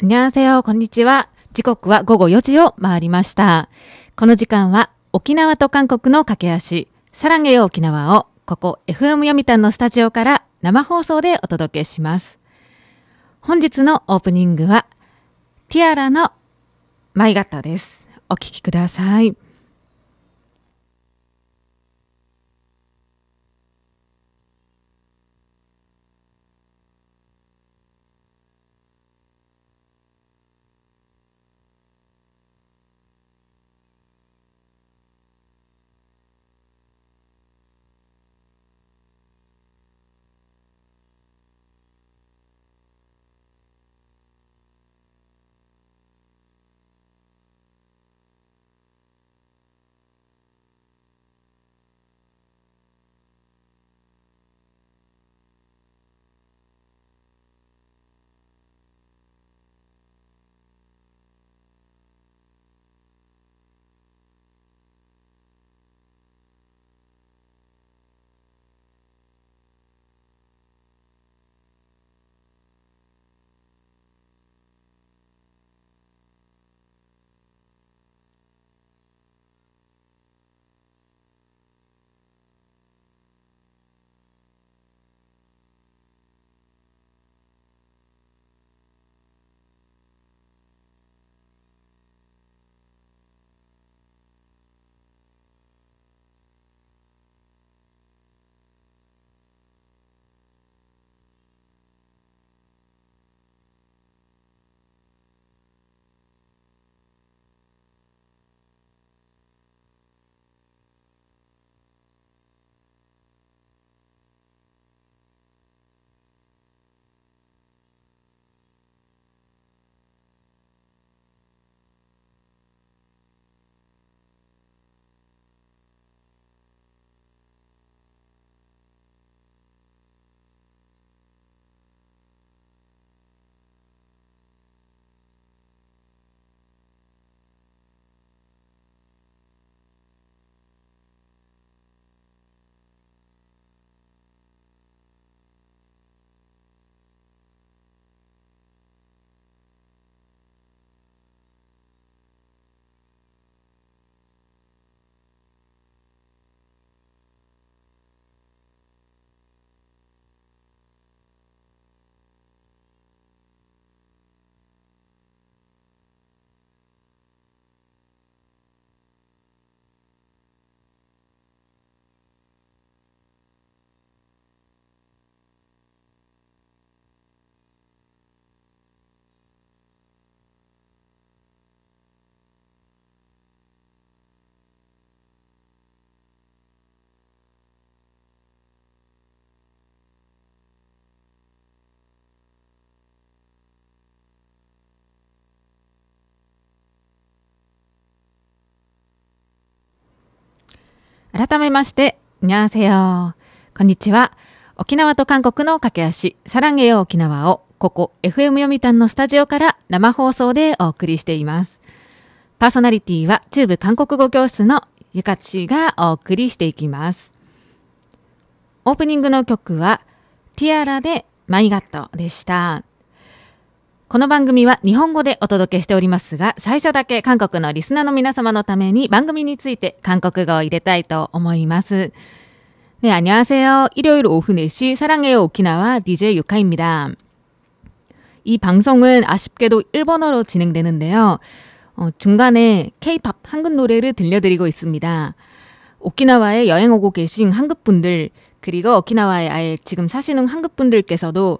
こんせよ、こんにちは。時刻は午後4時を回りました。この時間は沖縄と韓国の駆け足、サラゲよ沖縄をここ FM 読谷のスタジオから生放送でお届けします。本日のオープニングはティアラの舞型です。お聴きください。改めまして、にゃーせよこんにちは。沖縄と韓国の駆け足、サランゲよ沖縄を、ここ FM 読谷のスタジオから生放送でお送りしています。パーソナリティは中部韓国語教室のゆかちがお送りしていきます。オープニングの曲は、ティアラでマイガットでした。この番組は日本語でお届けしておりますが、最初だけ韓国のリスナーの皆様のために番組について韓国語を入れたいと思います。ね、안녕하세 요。 일요일 오후4시サランゲ요오키나와 DJ 유카입니다 이 방송은 아쉽게도 일본어로 진행되는데요. 어, 중간에 K-팝 한국 노래를 들려드리고 있습니다. 오키나와에 여행 오고 계신 한국분들, 그리고 오키나와에 아예 지금 사시는 한국분들께서도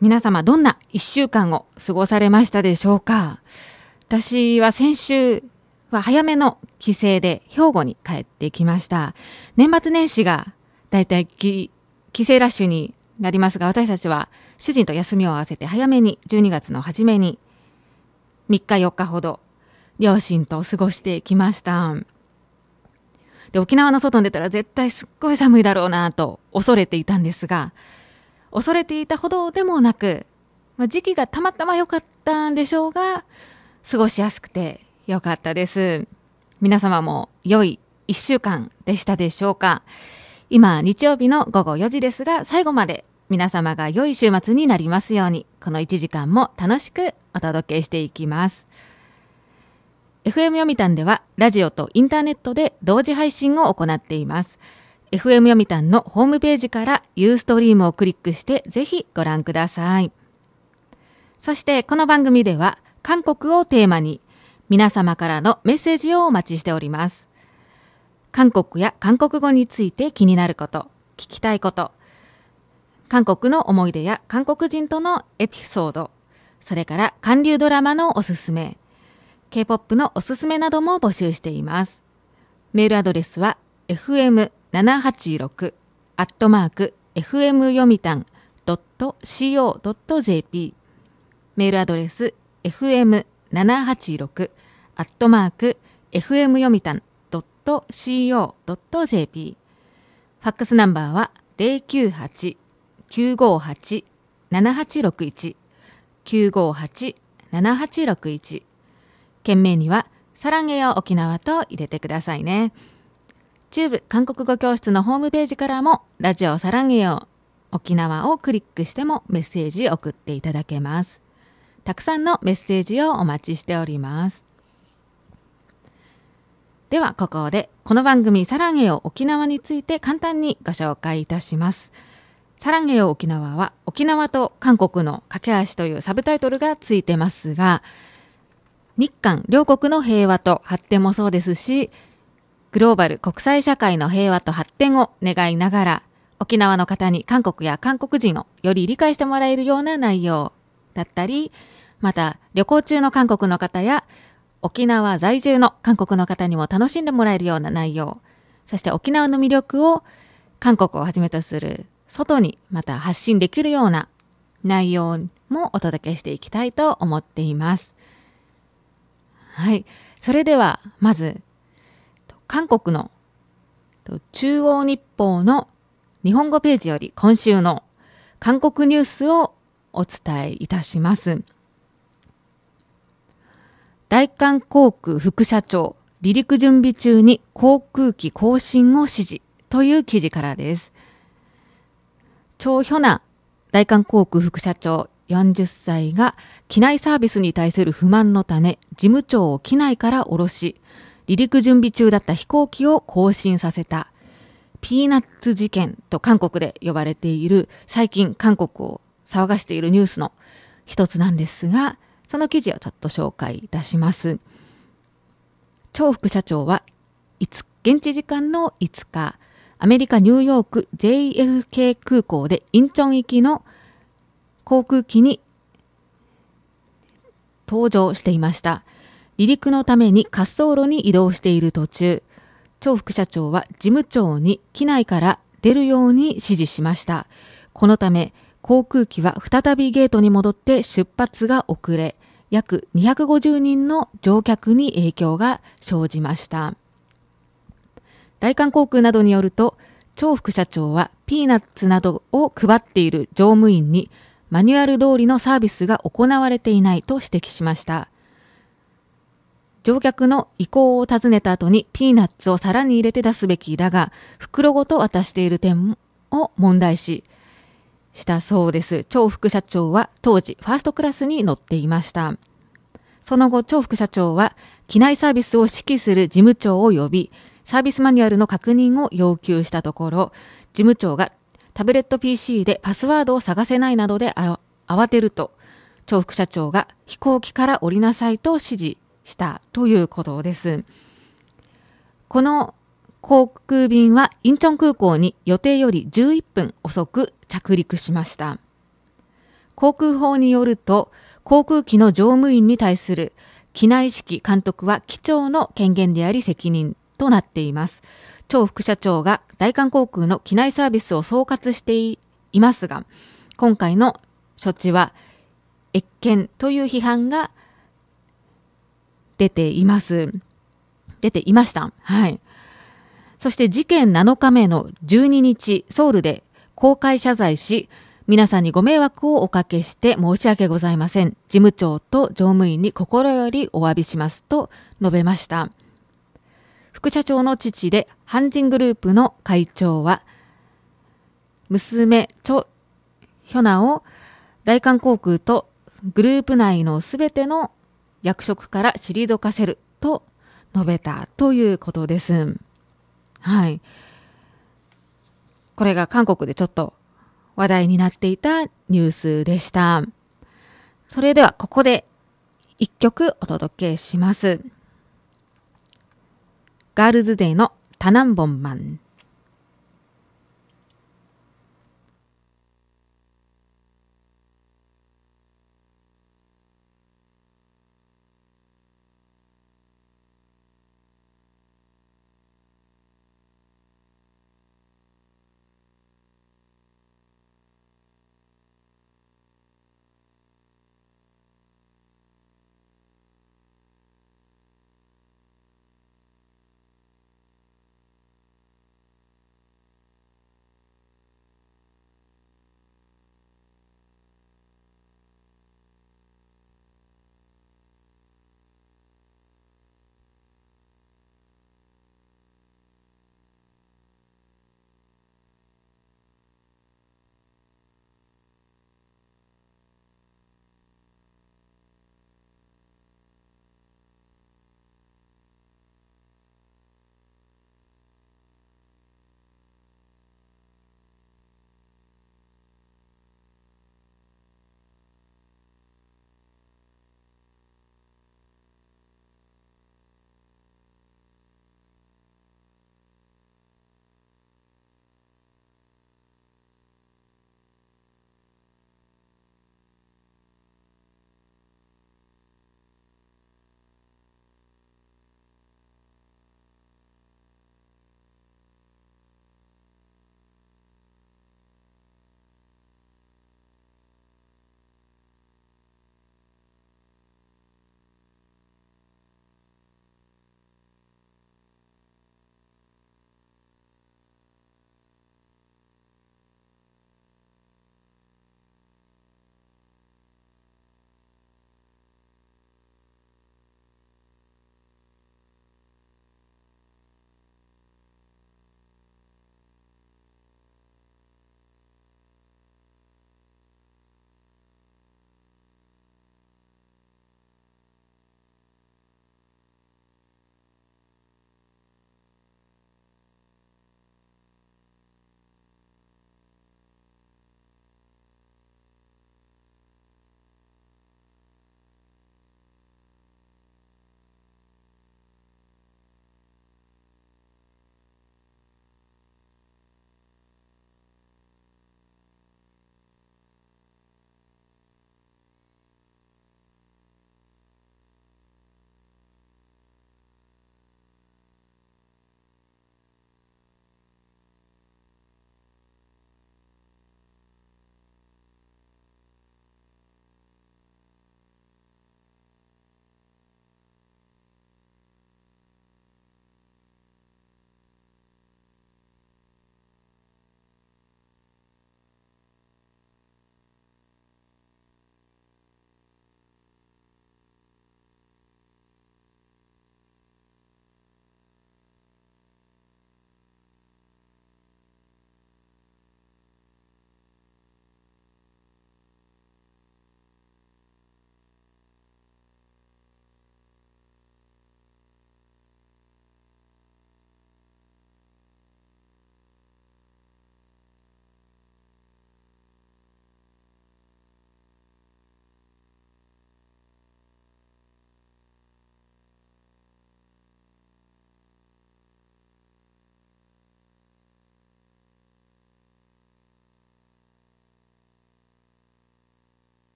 皆様どんな一週間を過ごされましたでしょうか？私は先週は早めの帰省で兵庫に帰ってきました。年末年始がだいたい帰省ラッシュになりますが、私たちは主人と休みを合わせて早めに12月の初めに3日4日ほど両親と過ごしてきました。で、沖縄の外に出たら絶対すっごい寒いだろうなと恐れていたんですが、恐れていたほどでもなく、まあ、時期がたまたま良かったんでしょうが、過ごしやすくて良かったです。皆様も良い1週間でしたでしょうか今、日曜日の午後4時ですが、最後まで皆様が良い週末になりますように、この1時間も楽しくお届けしていきます。FM 読谷ではラジオとインターネットで同時配信を行っています。FM 読谷のホームページからユーストリームをクリックしてぜひご覧ください。そしてこの番組では韓国をテーマに皆様からのメッセージをお待ちしております。韓国や韓国語について気になること、聞きたいこと、韓国の思い出や韓国人とのエピソード、それから韓流ドラマのおすすめ、K-POP のおすすめなども募集しています。メールアドレスは fm fm786 アットマーク fm 読みたん .co.jp メールアドレス fm786 アットマーク fm 読みたん .co.jp ファックスナンバーは098-958-7861 958-7861件名にはサランゲヨ沖縄と入れてくださいね。中部韓国語教室のホームページからもラジオサランゲヨ沖縄をクリックしてもメッセージ送っていただけます。たくさんのメッセージをお待ちしております。ではここでこの番組サランゲヨ沖縄について簡単にご紹介いたします。サランゲヨ沖縄は沖縄と韓国の架け橋というサブタイトルがついてますが、日韓両国の平和と発展もそうですし、グローバル国際社会の平和と発展を願いながら、沖縄の方に韓国や韓国人をより理解してもらえるような内容だったり、また旅行中の韓国の方や沖縄在住の韓国の方にも楽しんでもらえるような内容、そして沖縄の魅力を韓国をはじめとする外にまた発信できるような内容もお届けしていきたいと思っています。はい。それでは、まず、韓国の中央日報の日本語ページより今週の韓国ニュースをお伝えいたします。大韓航空副社長、離陸準備中に航空機更新を指示という記事からです。チョ・ヒョナ大韓航空副社長40歳が機内サービスに対する不満のため事務長を機内から降ろし離陸準備中だった飛行機を更新させたピーナッツ事件と韓国で呼ばれている最近韓国を騒がしているニュースの一つなんですがその記事をちょっと紹介いたします。張副社長は現地時間の5日アメリカ・ニューヨーク JFK 空港でインチョン行きの航空機に登場していました。離陸のために滑走路に移動している途中、張副社長は事務長に機内から出るように指示しました。このため、航空機は再びゲートに戻って出発が遅れ、約250人の乗客に影響が生じました。大韓航空などによると、張副社長はピーナッツなどを配っている乗務員にマニュアル通りのサービスが行われていないと指摘しました。乗客の意向を尋ねた後にピーナッツを皿に入れて出すべきだが、袋ごと渡している点を問題視したそうです。張副社長は当時ファーストクラスに乗っていました。その後、張副社長は機内サービスを指揮する事務長を呼び、サービスマニュアルの確認を要求したところ、事務長がタブレット PC でパスワードを探せないなどで慌てると、重副社長が飛行機から降りなさいと指示したということです。この航空便はインチョン空港に予定より11分遅く着陸しました。航空法によると、航空機の乗務員に対する機内指揮監督は機長の権限であり責任となっています。張副社長が大韓航空の機内サービスを総括していますが、今回の処置は、越見という批判が出ています。出ていました。はい。そして事件7日目の12日、ソウルで公開謝罪し、皆さんにご迷惑をおかけして申し訳ございません。事務長と乗務員に心よりお詫びしますと述べました。副社長の父で、ハンジングループの会長は、娘、チョ・ヒョナを大韓航空とグループ内のすべての役職から退かせると述べたということです。はい。これが韓国でちょっと話題になっていたニュースでした。それではここで一曲お届けします。ガールズデーのタナンボンマン。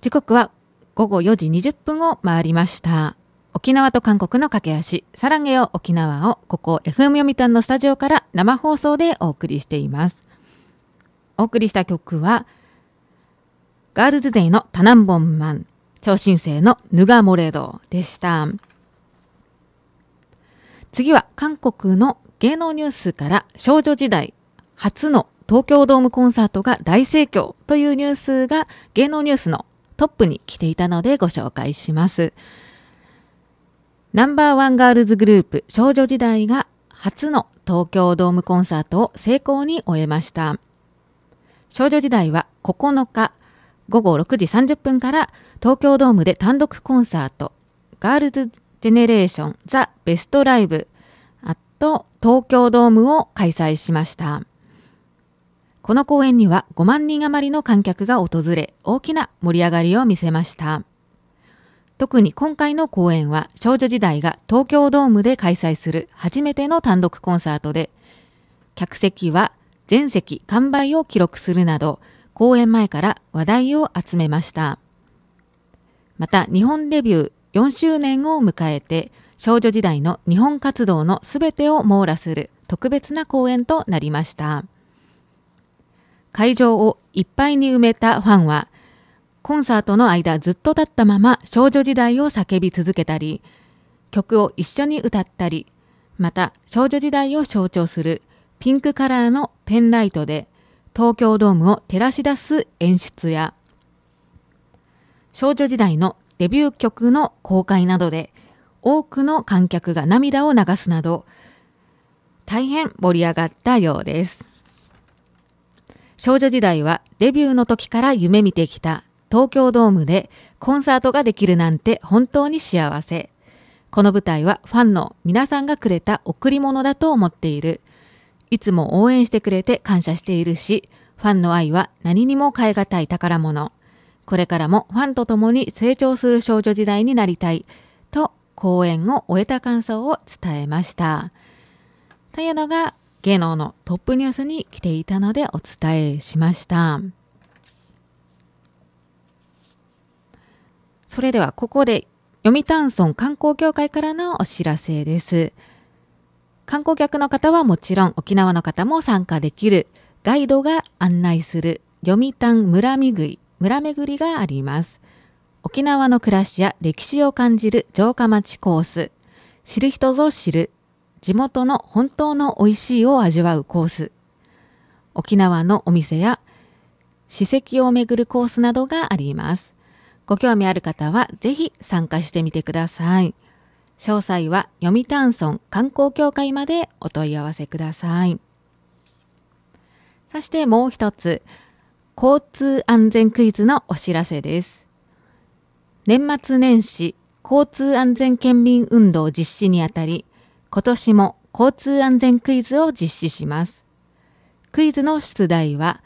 時刻は午後4時20分を回りました。沖縄と韓国の駆け足、サランゲよ沖縄をここ FM 読谷のスタジオから生放送でお送りしています。お送りした曲は、ガールズデイのタナンボンマン、超新星のヌガモレドでした。次は韓国の芸能ニュースから少女時代初の東京ドームコンサートが大盛況というニュースが芸能ニュースのトップに来ていたのでご紹介します。ナンバーワンガールズグループ少女時代が初の東京ドームコンサートを成功に終えました。少女時代は9日午後6時30分から東京ドームで単独コンサートガールズジェネレーションザ・ベストライブと東京ドームを開催しました。この公演には5万人余りの観客が訪れ大きな盛り上がりを見せました。特に今回の公演は少女時代が東京ドームで開催する初めての単独コンサートで客席は全席完売を記録するなど公演前から話題を集めました。また日本デビュー4周年を迎えて少女時代の日本活動のすべてを網羅する特別な公演となりました。会場をいっぱいに埋めたファンはコンサートの間ずっと立ったまま少女時代を叫び続けたり曲を一緒に歌ったりまた少女時代を象徴するピンクカラーのペンライトで東京ドームを照らし出す演出や少女時代のデビュー曲の公開などで多くの観客が涙を流すなど大変盛り上がったようです。少女時代はデビューの時から夢見てきた東京ドームでコンサートができるなんて本当に幸せ。この舞台はファンの皆さんがくれた贈り物だと思っている。いつも応援してくれて感謝しているし、ファンの愛は何にも代え難い宝物。これからもファンと共に成長する少女時代になりたい。と講演を終えた感想を伝えました。というのが芸能のトップニュースに来ていたのでお伝えしました。それではここで読谷村観光協会からのお知らせです。観光客の方はもちろん沖縄の方も参加できるガイドが案内する読谷村巡り村巡りがあります。沖縄の暮らしや歴史を感じる城下町コース、知る人ぞ知る地元の本当の美味しいを味わうコース、沖縄のお店や史跡を巡るコースなどがあります。ご興味ある方はぜひ参加してみてください。詳細は読谷村観光協会までお問い合わせください。そしてもう一つ、交通安全クイズのお知らせです。年末年始交通安全県民運動実施にあたり、今年も交通安全クイズを実施します。クイズの出題は、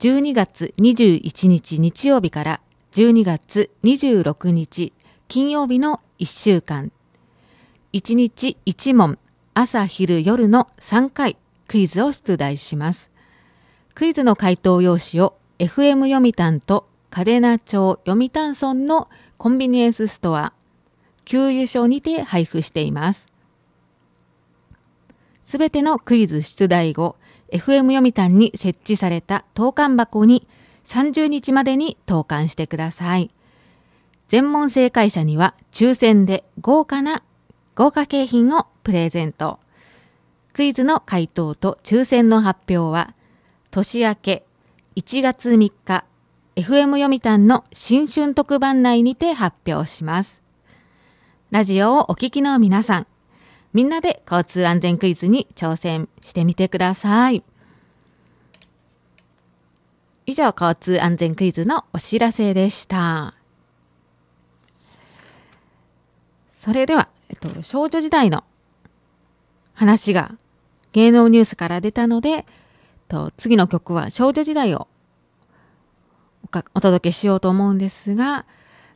12月21日日曜日から12月26日金曜日の1週間、1日1問、朝昼夜の3回クイズを出題します。クイズの回答用紙を FM 読谷と嘉手納町読谷村のコンビニエンスストア、給油所にて配布しています。すべてのクイズ出題後、FM 読谷に設置された投函箱に30日までに投函してください。全問正解者には抽選で豪華な豪華景品をプレゼント。クイズの回答と抽選の発表は年明け1月3日 FM 読谷の新春特番内にて発表します。ラジオをお聞きの皆さん、みんなで交通安全クイズに挑戦してみてください。以上、交通安全クイズのお知らせでした。それでは、えっと、少女時代の話が芸能ニュースから出たので、えっと、次の曲は少女時代をおかお届けしようと思うんですが、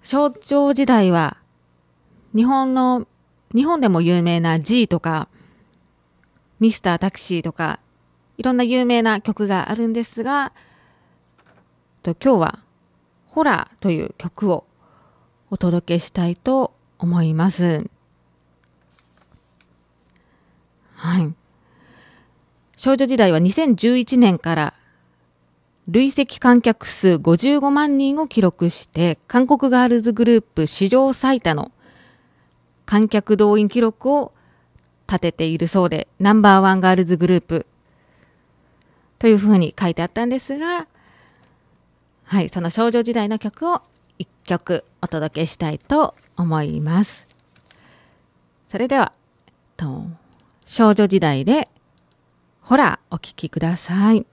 少女時代は日本の、日本でも有名な G とか、ミスタータクシーとか、いろんな有名な曲があるんですが、と今日はホラーという曲をお届けしたいと思います。はい。少女時代は2011年から累積観客数55万人を記録して韓国ガールズグループ史上最多の観客動員記録を立てているそうでナンバーワンガールズグループというふうに書いてあったんですがはい、その少女時代の曲を一曲お届けしたいと思います。それでは、と少女時代で、ほら、お聴きください。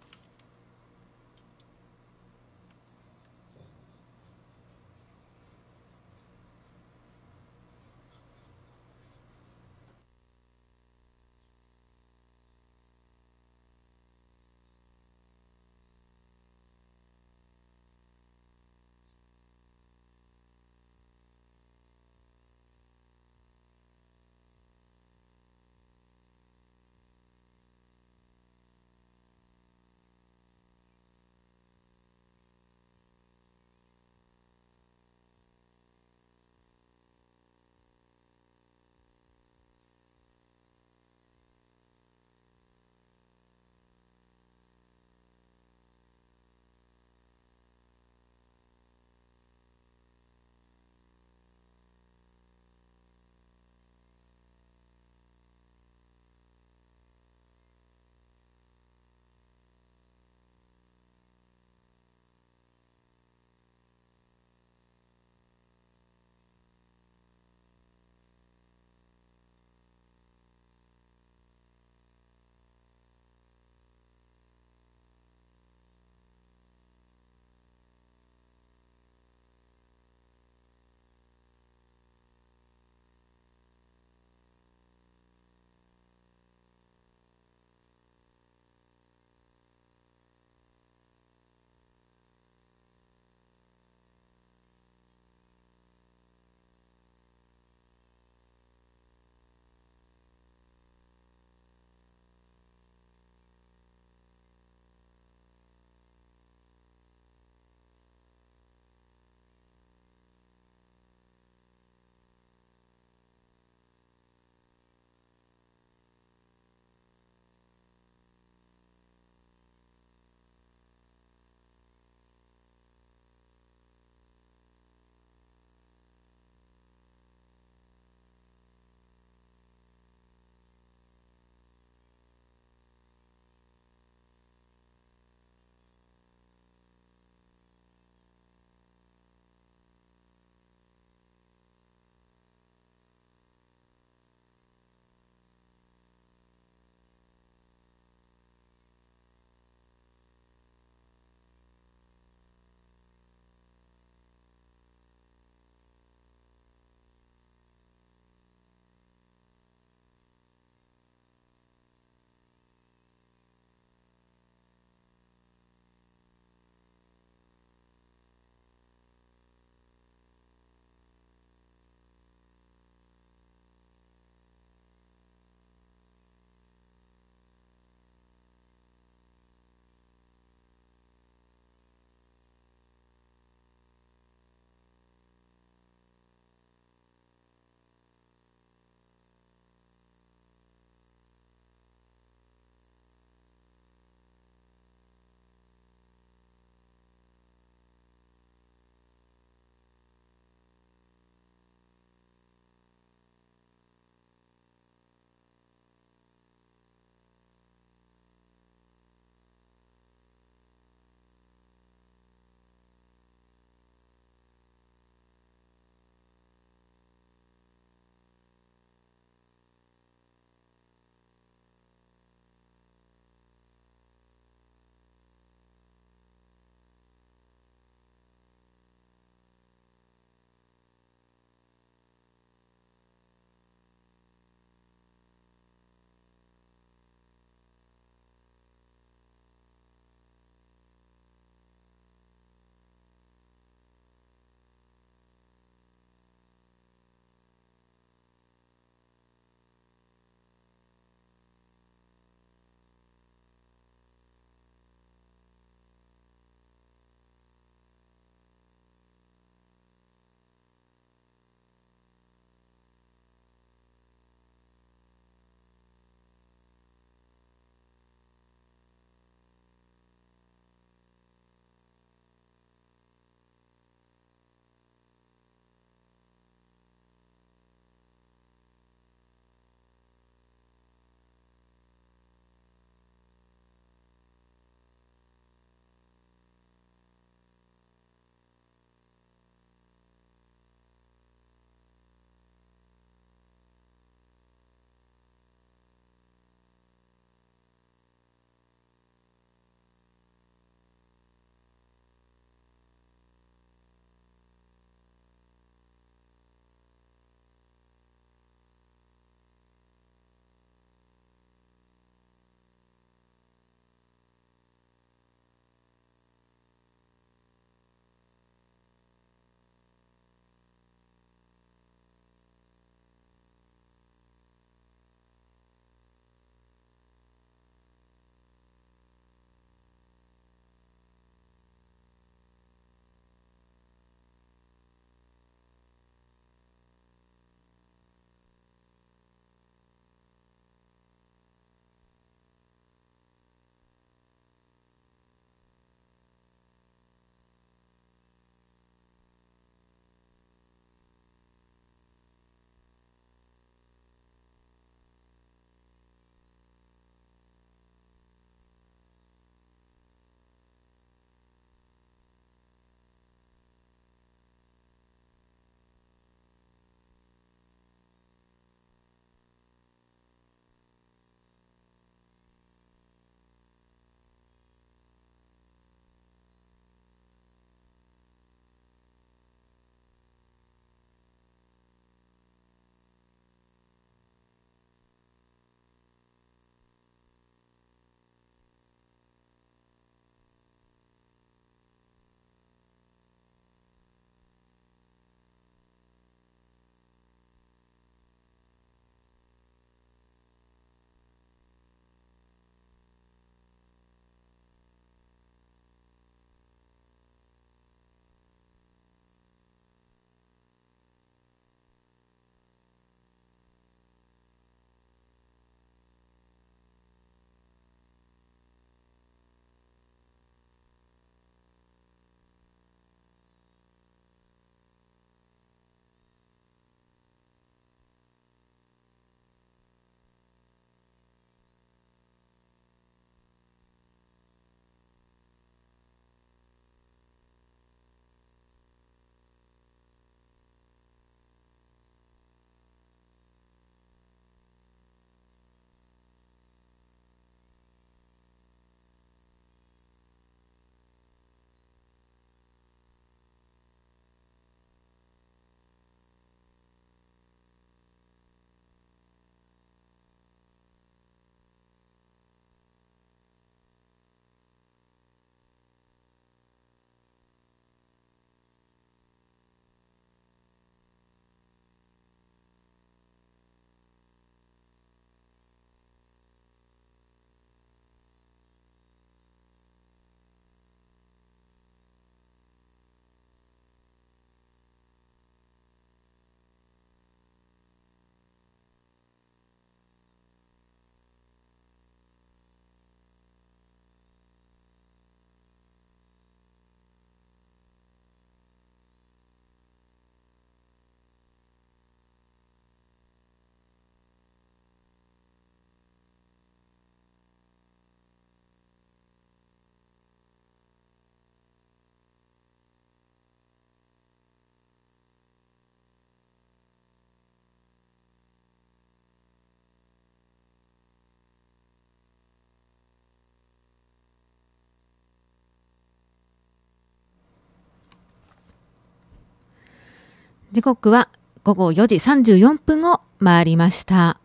時刻は午後4時34分を回りました。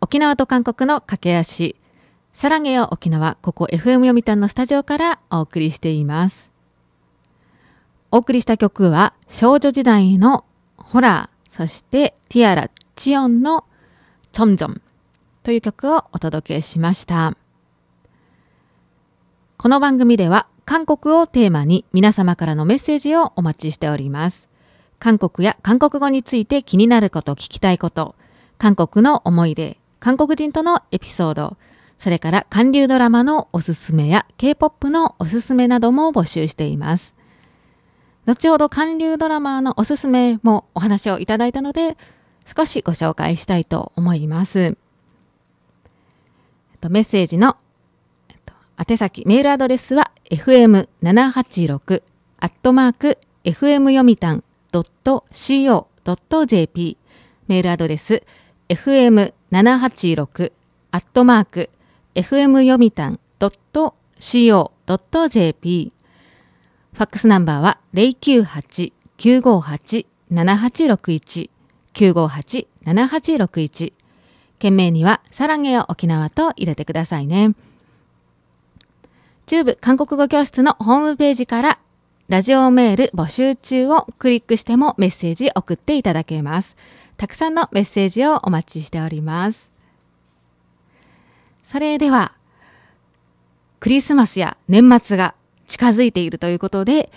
沖縄と韓国の駆け足。さらげよ沖縄、ここ FM 読谷のスタジオからお送りしています。お送りした曲は少女時代のホラー、そしてティアラ・チオンのチョンジョンという曲をお届けしました。この番組では韓国をテーマに皆様からのメッセージをお待ちしております。韓国や韓国語について気になること、聞きたいこと、韓国の思い出、韓国人とのエピソード、それから韓流ドラマのおすすめや K-POP のおすすめなども募集しています。後ほど韓流ドラマのおすすめもお話をいただいたので、少しご紹介したいと思います。メッセージの、宛先、メールアドレスは fm786 アットマーク fm 読みたん fm.co.jp メールアドレス fm786 アットマーク fm 読みたん .co.jp ファックスナンバーは098-958-7861 958-7861件名にはサラゲよ沖縄と入れてくださいね。中部韓国語教室のホームページからラジオメール募集中をクリックしてもメッセージ送っていただけます。たくさんのメッセージをお待ちしております。それでは、クリスマスや年末が近づいているということで、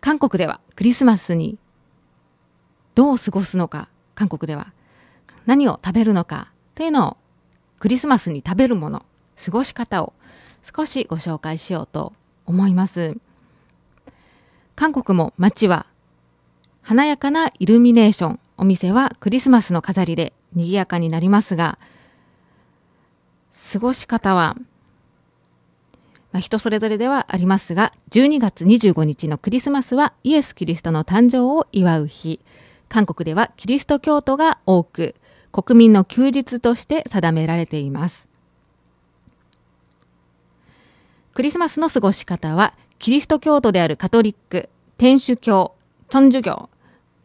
韓国ではクリスマスにどう過ごすのか、韓国では何を食べるのかというのをクリスマスに食べるもの、過ごし方を少しご紹介しようと思います。韓国も街は華やかなイルミネーション、お店はクリスマスの飾りで賑やかになりますが、過ごし方は、まあ、人それぞれではありますが、12月25日のクリスマスはイエス・キリストの誕生を祝う日。韓国ではキリスト教徒が多く、国民の休日として定められています。クリスマスの過ごし方は、キリスト教徒であるカトリック、天主教、チョンジュ教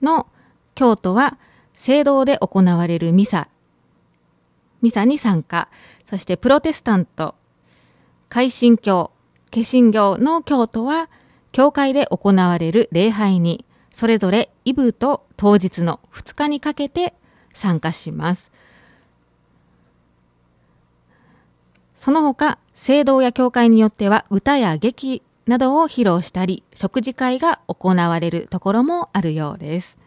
の教徒は、聖堂で行われるミサ、ミサに参加、そしてプロテスタント、改信教、化身教の教徒は、教会で行われる礼拝に、それぞれイブと当日の2日にかけて参加します。その他、聖堂や教会によっては歌や劇などを披露したり、食事会が行われるところもあるようです。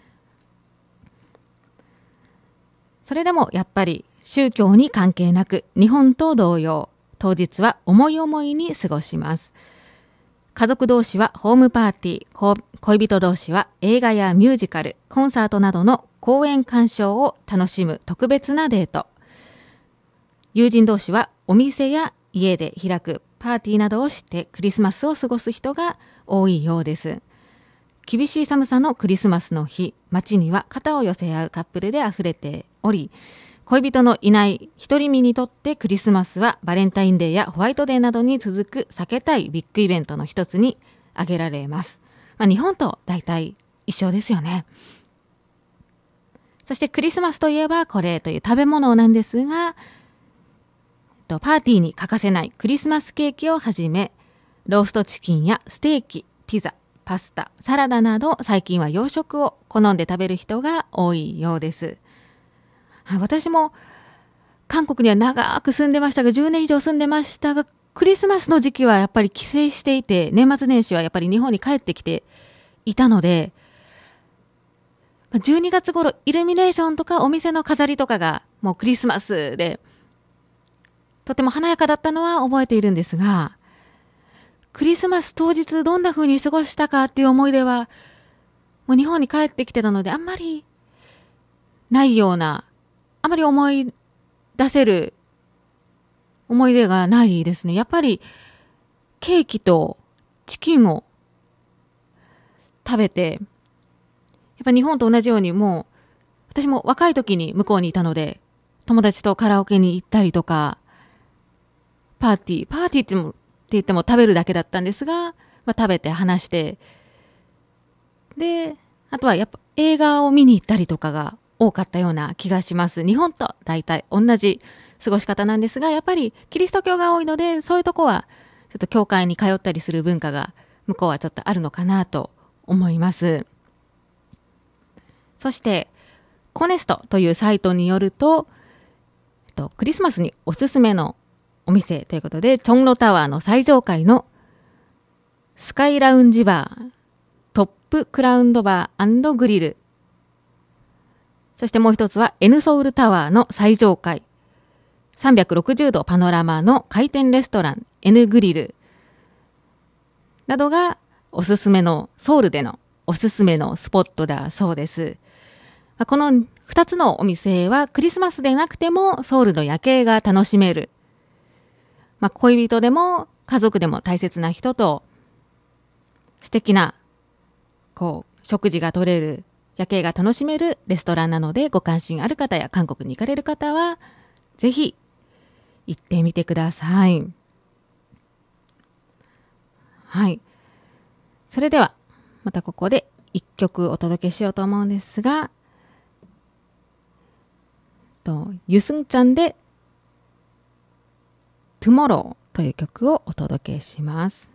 それでもやっぱり宗教に関係なく、日本と同様、当日は思い思いに過ごします。家族同士はホームパーティー、恋人同士は映画やミュージカル、コンサートなどの公演鑑賞を楽しむ特別なデート。友人同士はお店や家で開くパーティーなどをしてクリスマスを過ごす人が多いようです。厳しい寒さのクリスマスの日、街には肩を寄せ合うカップルで溢れており、恋人のいない一人身にとってクリスマスはバレンタインデーやホワイトデーなどに続く避けたいビッグイベントの一つに挙げられます。まあ、日本と大体一緒ですよね。そしてクリスマスといえばこれという食べ物なんですが、とパーティーに欠かせないクリスマスケーキをはじめ、ローストチキンやステーキ、ピザ、パスタ、サラダなど最近は洋食を好んで食べる人が多いようです。私も韓国には長く住んでましたが、10年以上住んでましたが、クリスマスの時期はやっぱり帰省していて、年末年始はやっぱり日本に帰ってきていたので、12月頃イルミネーションとかお店の飾りとかがもうクリスマスで、とても華やかだったのは覚えているんですが、クリスマス当日どんな風に過ごしたかっていう思い出は、もう日本に帰ってきてたのであんまりないような、あまり思い出せる思い出がないですね。やっぱりケーキとチキンを食べて、やっぱ日本と同じようにもう、私も若い時に向こうにいたので、友達とカラオケに行ったりとか、パーティー、パーティーってもって言っても食べるだけだったんですが、まあ、食べて話して、で、あとはやっぱ映画を見に行ったりとかが多かったような気がします。日本と大体同じ過ごし方なんですが、やっぱりキリスト教が多いので、そういうとこはちょっと教会に通ったりする文化が向こうはちょっとあるのかなと思います。そして、コネストというサイトによると、と、クリスマスにおすすめのお店ということで、チョンロタワーの最上階のスカイラウンジバー、トップクラウンドバーグリル。そしてもう一つは N ソウルタワーの最上階。360度パノラマの回転レストラン N グリル。などがおすすめのソウルでのおすすめのスポットだそうです。この2つのお店はクリスマスでなくてもソウルの夜景が楽しめる。まあ、恋人でも家族でも大切な人と素敵なこう食事が取れる夜景が楽しめるレストランなのでご関心ある方や韓国に行かれる方はぜひ行ってみてください。はい。それではまたここで一曲お届けしようと思うんですが、とゆすんちゃんで Tomorrow という曲をお届けします。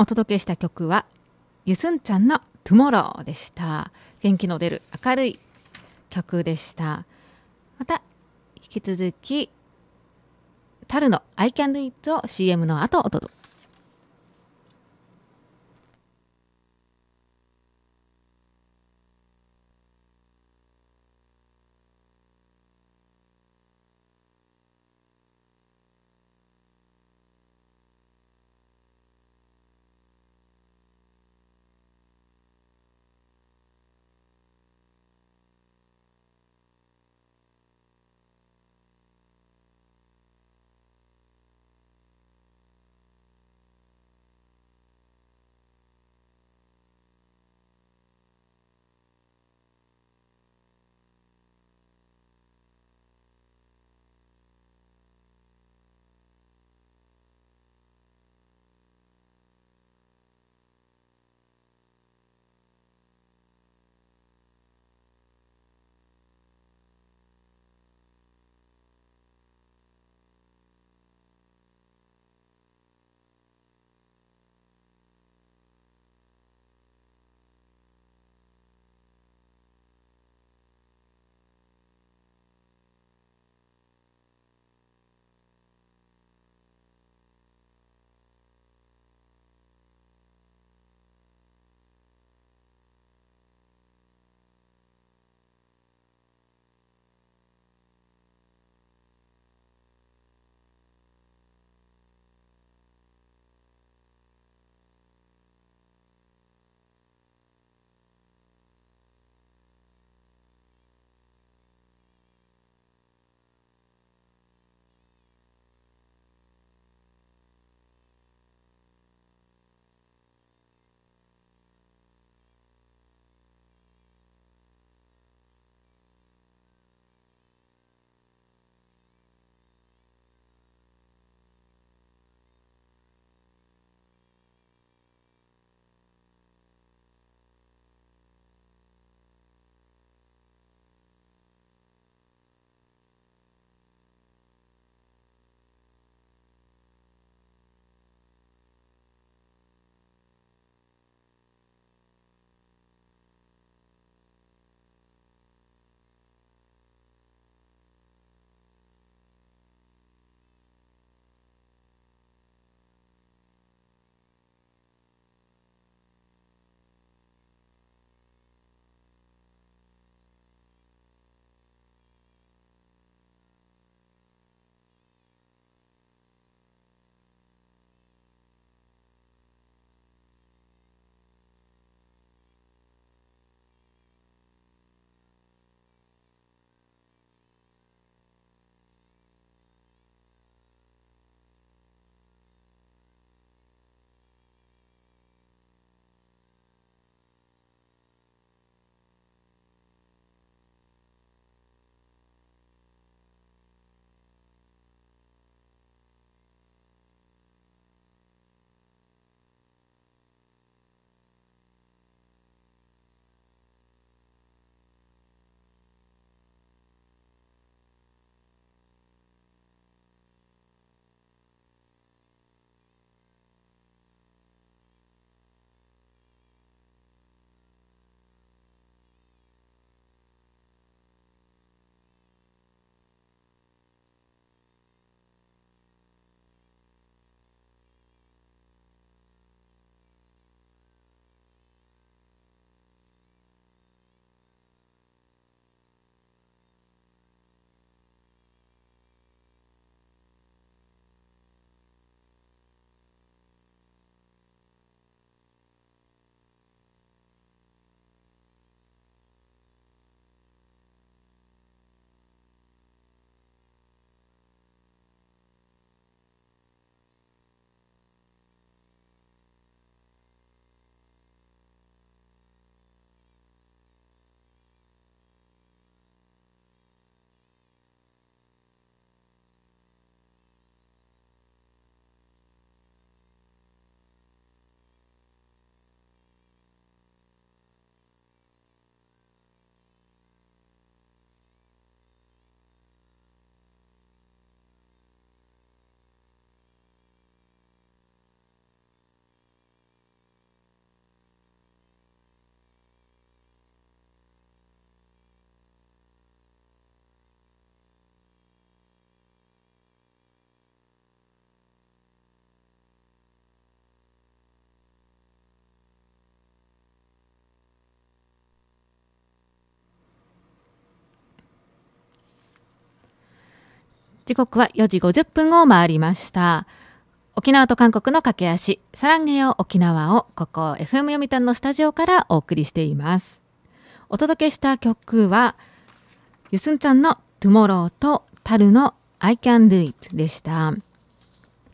お届けした曲はゆすんちゃんの「トゥモロー」でした。元気の出る明るい曲でした。また引き続きタルの「I can do it」を CM の後お届け。時刻は4時50分を回りました。沖縄と韓国の駆け足、サランゲヨ沖縄をここ FM 読谷のスタジオからお送りしています。お届けした曲は、ゆすんちゃんの Tomorrow とタルの I Can Do It でした。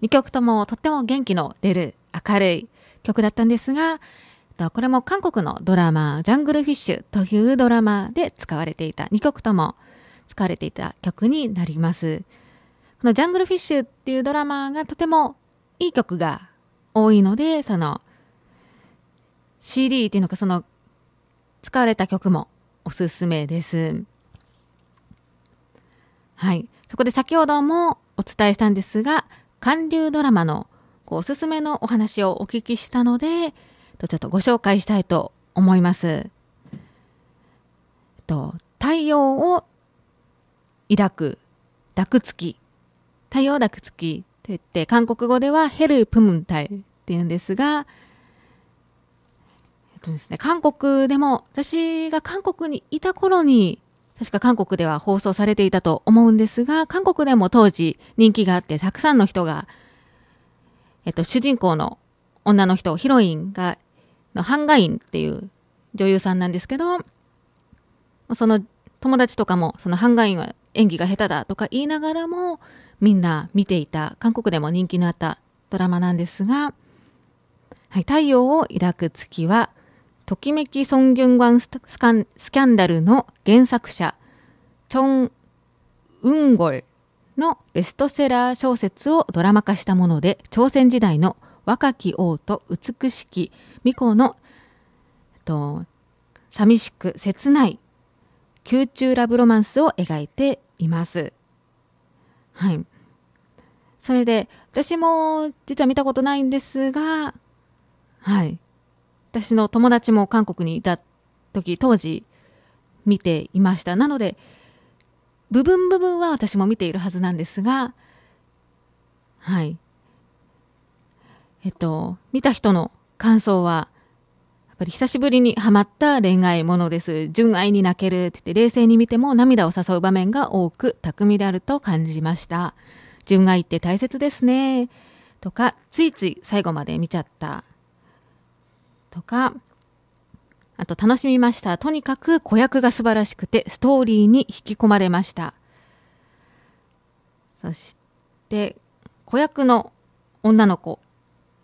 2曲ともとっても元気の出る明るい曲だったんですが、これも韓国のドラマ、ジャングルフィッシュというドラマで使われていた、2曲とも使われていた曲になります。このジャングルフィッシュっていうドラマがとてもいい曲が多いので、その CD っていうのかその使われた曲もおすすめです。はい。そこで先ほどもお伝えしたんですが、韓流ドラマのこうおすすめのお話をお聞きしたので、ちょっとご紹介したいと思います。と、太陽を抱く、抱く月。太陽抱く月って言って、韓国語ではヘルプムンタイって言うんですが、えっとですね、韓国でも、私が韓国にいた頃に、確か韓国では放送されていたと思うんですが、韓国でも当時人気があって、たくさんの人が、えっと、主人公の女の人、ヒロインが、のハンガインっていう女優さんなんですけど、その友達とかも、そのハンガインは演技が下手だとか言いながらも、みんな見ていた、韓国でも人気のあったドラマなんですが、はい、太陽を抱く月は、ときめきソン・ギュンガンスカンスキャンダルの原作者、チョン・ウンゴルのベストセラー小説をドラマ化したもので、朝鮮時代の若き王と美しき巫女の、えっと、寂しく切ない宮中ラブロマンスを描いています。はい。それで、私も実は見たことないんですが、はい。私の友達も韓国にいた時、当時見ていました。なので、部分部分は私も見ているはずなんですが、はい。えっと、見た人の感想は、やっぱり久しぶりにハマった恋愛ものです。純愛に泣けるって言って、冷静に見ても涙を誘う場面が多く、巧みであると感じました。純愛って大切ですね。とか、ついつい最後まで見ちゃった。とか、あと楽しみました。とにかく子役が素晴らしくて、ストーリーに引き込まれました。そして、子役の女の子、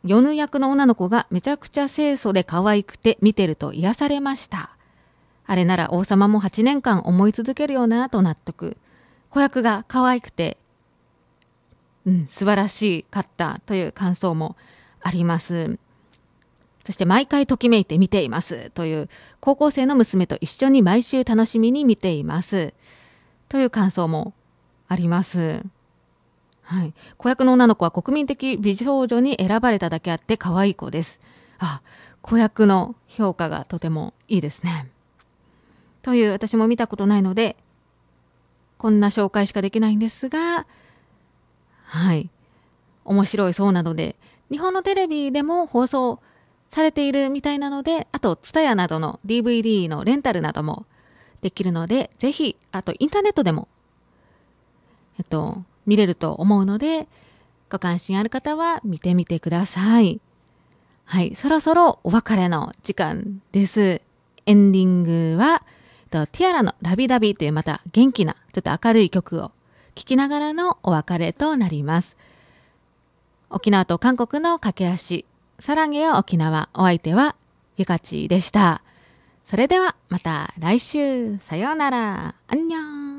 ヨヌ役の女の子がめちゃくちゃ清楚で可愛くて見てると癒されました。あれなら王様も8年間思い続けるよなと納得。子役が可愛くて、うん、素晴らしかったという感想もあります。そして毎回ときめいて見ていますという高校生の娘と一緒に毎週楽しみに見ていますという感想もあります。はい。子役の女の子は国民的美少女に選ばれただけあって可愛い子です。あ、子役の評価がとてもいいですね。という私も見たことないので、こんな紹介しかできないんですが、はい。面白いそうなので、日本のテレビでも放送されているみたいなので、あと、ツタヤなどの DVD のレンタルなどもできるので、ぜひ、あと、インターネットでも、えっと、見れると思うので、ご関心ある方は見てみてください。はい、そろそろお別れの時間です。エンディングは、えっとティアラのラビダビというまた元気な、ちょっと明るい曲を聞きながらのお別れとなります。沖縄と韓国の駆け足、サランゲよ沖縄、お相手はゆかちでした。それではまた来週、さようなら、あんにゃん。